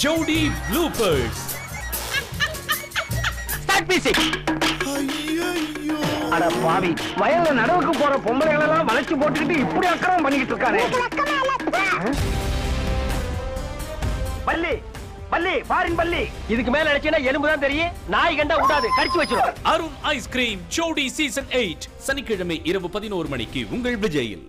ஜோடி bloopers start music அட பாவி வயல்ல நடவுக்கு போற பொம்பளைகள் எல்லாம் வளைச்சு போட்டுக்கிட்டு இப்படி அக்கிரமம் பண்ணிக்கிட்டு இருக்காரு பள்ளி பள்ளி பாரின் பள்ளி இதுக்கு மேல அடிச்சீங்கன்னா எலும்பு தான் தெரியும் நாய் கண்டா விடாது கடிச்சு வச்சிரும். அருண் ஐஸ்கிரீம் ஜோடி சீசன் எயிட் சனிக்கிழமை இரவு பதினோரு மணிக்கு உங்கள் விஜயில்.